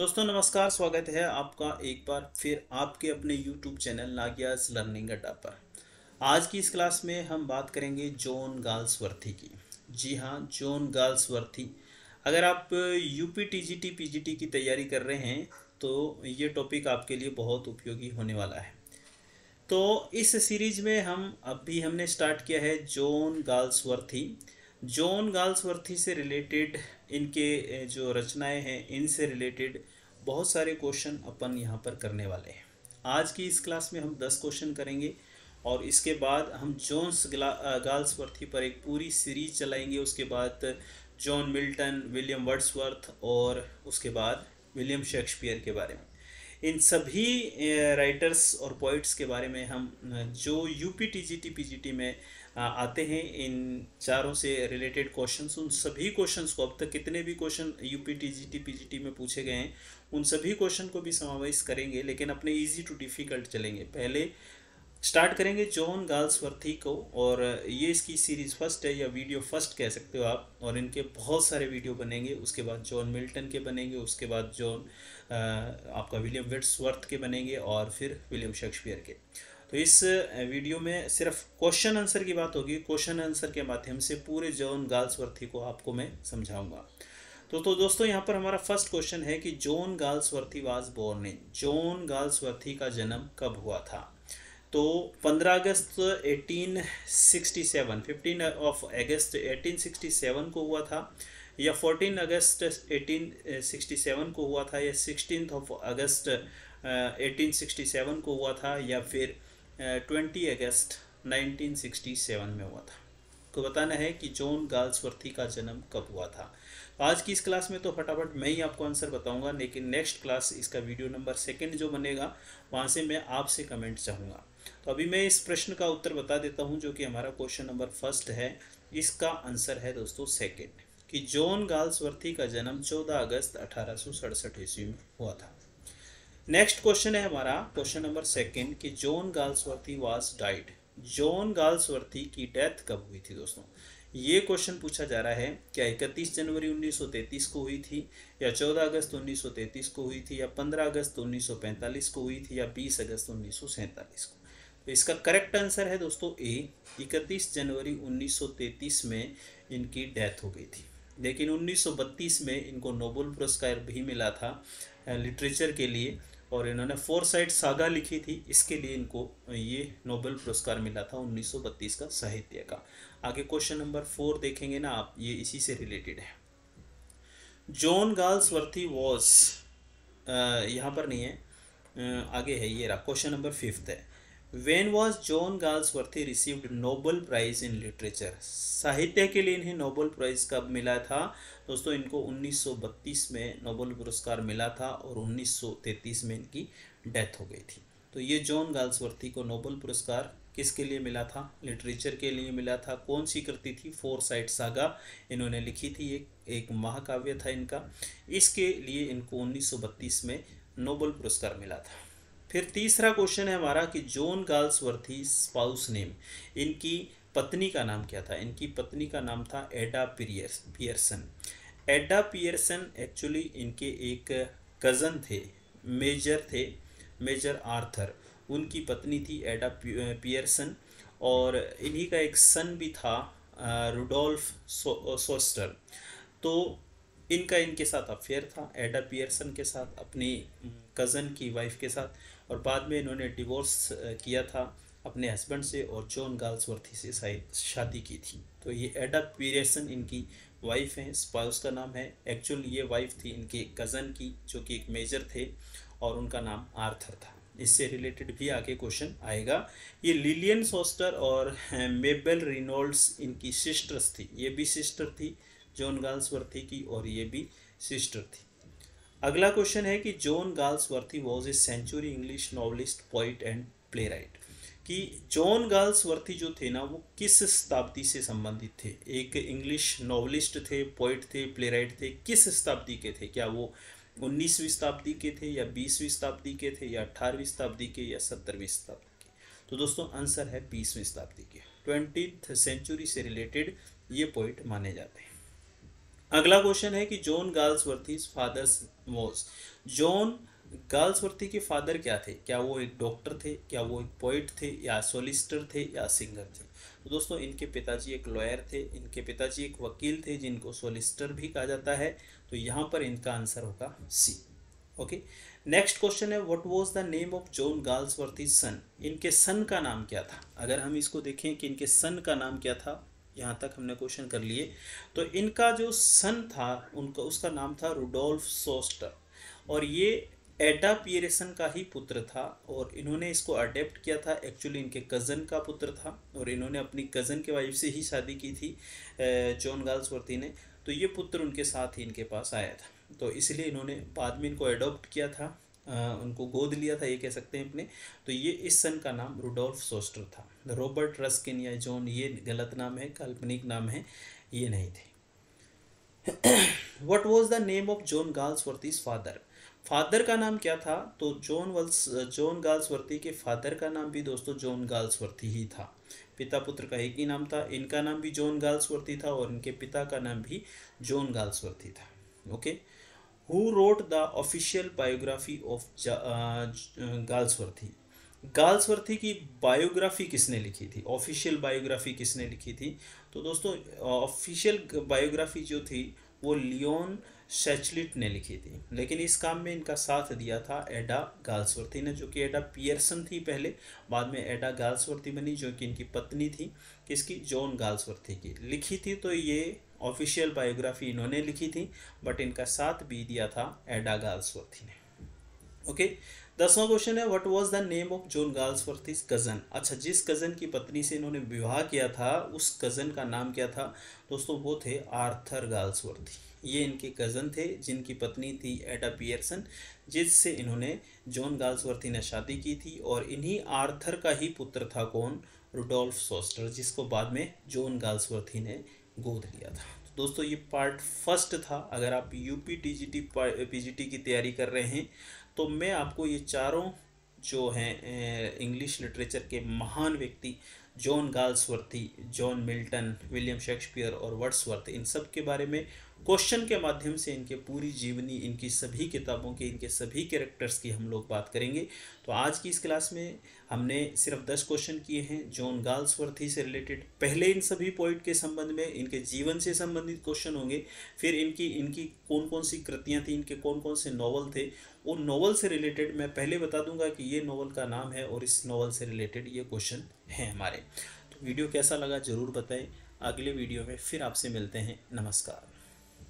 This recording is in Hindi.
दोस्तों, नमस्कार, स्वागत है आपका एक बार फिर आपके अपने YouTube चैनल नागियाज लर्निंग अड्डा पर आज की इस क्लास में हम बात करेंगे जॉन गाल्सवर्थी की। जी हाँ जॉन गाल्सवर्थी। अगर आप यूपी टीजीटी, पीजीटी की तैयारी कर रहे हैं तो ये टॉपिक आपके लिए बहुत उपयोगी होने वाला है। तो इस सीरीज़ में हम, अभी हमने स्टार्ट किया है जॉन गाल्सवर्थी। जॉन गाल्सवर्थी से रिलेटेड इनके जो रचनाएँ हैं, इनसे रिलेटेड बहुत सारे क्वेश्चन अपन यहाँ पर करने वाले हैं। आज की इस क्लास में हम दस क्वेश्चन करेंगे और इसके बाद हम जोन्स जॉन्स गाल्सवर्थी पर एक पूरी सीरीज़ चलाएँगे। उसके बाद जॉन मिल्टन विलियम वर्ड्सवर्थ और उसके बाद विलियम शेक्सपियर के बारे में। इन सभी राइटर्स और पोइट्स के बारे में हम जो यूपी टीजीटी पीजीटी में आते हैं इन चारों से रिलेटेड क्वेश्चंस उन सभी क्वेश्चंस को अब तक कितने भी क्वेश्चन यूपी टीजीटी पीजीटी में पूछे गए हैं, उन सभी क्वेश्चन को भी समावेश करेंगे, लेकिन अपने इजी टू डिफ़िकल्ट चलेंगे। पहले स्टार्ट करेंगे जॉन गाल्सवर्थी को, और ये इसकी सीरीज़ फ़र्स्ट है, या वीडियो फ़र्स्ट कह सकते हो आप, और इनके बहुत सारे वीडियो बनेंगे। उसके बाद जॉन मिल्टन के बनेंगे, उसके बाद जॉन आपका विलियम विट्सवर्थ के बनेंगे, और फिर विलियम शेक्सपियर के। तो इस वीडियो में सिर्फ़ क्वेश्चन आंसर की बात होगी। क्वेश्चन आंसर के माध्यम से पूरे जॉन गाल्सवर्थी को आपको मैं समझाऊँगा। तो तो दोस्तों, यहाँ पर हमारा फ़र्स्ट क्वेश्चन है कि John Galsworthy was born in John Galsworthy का जन्म कब हुआ था? तो 15 अगस्त 1867 15 ऑफ़ अगस्त 1867 को हुआ था या 14 अगस्त 1867 को हुआ था या सिक्सटीन ऑफ़ अगस्त 1867 को हुआ था या फिर ट्वेंटी अगस्त 1967 में हुआ था। को बताना है कि जॉन गाल्सवर्थी का जन्म कब हुआ था। आज की इस क्लास में तो फटाफट मैं ही आपको आंसर बताऊँगा, लेकिन नेक्स्ट क्लास इसका वीडियो नंबर सेकंड जो बनेगा, वहाँ से मैं आपसे कमेंट चाहूँगा। तो अभी मैं इस प्रश्न का उत्तर बता देता हूँ, जो कि हमारा क्वेश्चन नंबर फ़र्स्ट है। इसका आंसर है दोस्तों सेकेंड, कि जॉन गाल्सवर्थी का जन्म 14 अगस्त अठारह सौ सड़सठ ईस्वी में हुआ था। नेक्स्ट क्वेश्चन है हमारा क्वेश्चन नंबर सेकंड कि John Galsworthy was died John Galsworthy की डेथ कब हुई थी दोस्तों? ये क्वेश्चन पूछा जा रहा है, क्या 31 जनवरी 1933 को हुई थी, या 14 अगस्त 1933 को हुई थी, या 15 अगस्त 1945 को हुई थी, या 20 अगस्त 1947 को? तो इसका करेक्ट आंसर है दोस्तों ए 31 जनवरी 1933 में इनकी डेथ हो गई थी। लेकिन 1932 में इनको नोबल पुरस्कार भी मिला था लिटरेचर के लिए, और इन्होंने फोर साइड सागा लिखी थी, इसके लिए इनको ये नोबेल पुरस्कार मिला था 1932 का साहित्य का। आगे क्वेश्चन नंबर फोर देखेंगे ना आप, ये इसी से रिलेटेड है। जॉन गाल्सवर्थी वॉज़ यहाँ पर नहीं है आगे है ये रहा, क्वेश्चन नंबर फिफ्थ है। When was John Galsworthy received Nobel prize in literature साहित्य के लिए इन्हें नोबल प्राइज कब मिला था? दोस्तों, इनको 1932 में नोबल पुरस्कार मिला था और 1933 में इनकी डेथ हो गई थी। तो ये जॉन गाल्सवर्थी को नोबल पुरस्कार किसके लिए मिला था? लिटरेचर के लिए मिला था। कौन सी कृति थी? फोर साइड सागा इन्होंने लिखी थी। एक एक महाकाव्य था इनका। इसके लिए इनको 1932 में नोबल पुरस्कार मिला था। फिर तीसरा क्वेश्चन है हमारा कि जॉन गाल्सवर्थी स्पाउस नेम इनकी पत्नी का नाम क्या था? इनकी पत्नी का नाम था Ada Pierce Pearson Ada Pearson actually इनके एक कज़न थे मेजर थे मेजर आर्थर उनकी पत्नी थी एडा पियर्सन और इन्हीं का एक सन भी था रुडोल्फ सोस्टर तो इनका इनके साथ अफेयर था एडा पियर्सन के साथ, अपनी कज़न की वाइफ के साथ, और बाद में इन्होंने डिवोर्स किया था अपने हस्बैंड से और जॉन गाल्सवर्थी से शायद शादी की थी। तो ये एडा पियर्सन इनकी वाइफ हैं स्पाउस का नाम है। एक्चुअल ये वाइफ थी इनके कज़न की, जो कि एक मेजर थे, और उनका नाम आर्थर था। इससे रिलेटेड भी आगे क्वेश्चन आएगा। ये लिलियन सोस्टर और मेबल रिनोल्ड्स इनकी सिस्टर्स थी। ये भी सिस्टर थी जॉन गाल्सवर्थी की और ये भी सिस्टर थी। अगला क्वेश्चन है कि John Galsworthy was a century English novelist poet and play कि जॉन गाल्सवर्थी जो थे ना, वो किस शताब्दी से संबंधित थे? एक इंग्लिश नॉवलिस्ट थे पोइट थे प्ले थे, किस शताब्दी के थे? क्या वो उन्नीसवीं शताब्दी के थे, या बीसवीं शताब्दी के थे, या अठारहवीं शताब्दी के, या सत्तरवीं शताब्दी के? तो दोस्तों आंसर है बीसवीं शताब्दी के। ट्वेंटी सेंचुरी से रिलेटेड ये पोइट माने जाते हैं। अगला क्वेश्चन है कि John Galsworthy's father's was. John Galsworthy के फादर क्या थे? क्या वो एक डॉक्टर थे? क्या वो एक पोइट थे? या सोलिस्टर थे? या सिंगर थे? तो दोस्तों, इनके पिताजी एक लॉयर थे, इनके पिताजी एक वकील थे, जिनको सोलिस्टर भी कहा जाता है। तो यहाँ पर इनका आंसर होगा सी ओके नेक्स्ट क्वेश्चन है what was the name of John Galsworth son इनके सन का नाम क्या था? अगर हम इसको देखें कि इनके सन का नाम क्या था यहाँ तक हमने क्वेश्चन कर लिए। तो इनका जो सन था, उनका, उसका नाम था रुडोल्फ सोस्टर। और ये एडा पियरेसन का ही पुत्र था और इन्होंने इसको अडेप्ट किया था। एक्चुअली इनके कज़न का पुत्र था और इन्होंने अपनी कज़न के वाइफ से ही शादी की थी जॉन गाल्सवर्ती ने। तो ये पुत्र उनके साथ ही इनके पास आया था। तो इसलिए इन्होंने बाद में इनको अडोप्ट किया था। उनको गोद लिया था, ये कह सकते हैं अपने। तो ये इस सन का नाम रुडोल्फ सोस्टर था। रॉबर्ट रस्किन या जॉन, ये गलत नाम है, काल्पनिक नाम है, ये नहीं थे। What was the name of John Galsworthy's father father का नाम क्या था? तो जॉन वल्स जॉन गाल्सवर्ती के फादर का नाम भी दोस्तों जॉन गाल्सवर्ती ही था। पिता पुत्र का एक ही नाम था, इनका नाम भी जॉन गाल्सवर्ती था और इनके पिता का नाम भी जॉन गाल्सवर्ती था। Okay who wrote the official biography of Galsworthy Galsworthy की बायोग्राफी किसने लिखी थी? ऑफिशियल बायोग्राफी किसने लिखी थी? तो दोस्तों ऑफिशियल बायोग्राफी जो थी, वो लियोन सेचलिट ने लिखी थी। लेकिन इस काम में इनका साथ दिया था एडा गाल्सवर्ती ने, जो कि एडा पियर्सन थी पहले। बाद में एडा गाल्सवर्ती बनी, जो कि इनकी पत्नी थी, किसकी? जॉन गाल्सवर्ती की। लिखी थी तो ये ऑफिशियल बायोग्राफी इन्होंने लिखी थी बट इनका साथ भी दिया था एडा गाल्सवर्थी ने। ओके दसवां क्वेश्चन है what was the name of John Galsworth cousin अच्छा जिस कज़न की पत्नी से इन्होंने विवाह किया था, उस कज़न का नाम क्या था? दोस्तों, वो थे आर्थर गाल्सवर्थी। ये इनके कज़न थे, जिनकी पत्नी थी एडा पियर्सन, जिससे इन्होंने जॉन गाल्सवर्थी ने शादी की थी, और इन्हीं आर्थर का ही पुत्र था कौन? रुडोल्फ सोस्टर, जिसको बाद में जॉन गाल्सवर्थी ने गोद लिया था। तो दोस्तों, ये पार्ट फ़र्स्ट था। अगर आप UP T G T P G T की तैयारी कर रहे हैं तो मैं आपको ये चारों जो हैं इंग्लिश लिटरेचर के महान व्यक्ति John Galsworthy John Milton William Shakespeare और वर्ड्सवर्थ इन सब के बारे में क्वेश्चन के माध्यम से इनके पूरी जीवनी, इनकी सभी किताबों के, इनके सभी कैरेक्टर्स की हम लोग बात करेंगे। तो आज की इस क्लास में हमने सिर्फ़ दस क्वेश्चन किए हैं, जॉन गाल्सवर्थी से रिलेटेड। पहले इन सभी पॉइंट के संबंध में, इनके जीवन से संबंधित क्वेश्चन होंगे, फिर इनकी इनकी कौन कौन सी कृतियाँ थी, इनके कौन कौन से नॉवल थे उन नॉवल से रिलेटेड मैं पहले बता दूँगा कि ये नॉवल का नाम है और इस नॉवल से रिलेटेड ये क्वेश्चन हैं हमारे। तो वीडियो कैसा लगा ज़रूर बताएँ, अगले वीडियो में फिर आपसे मिलते हैं, नमस्कार।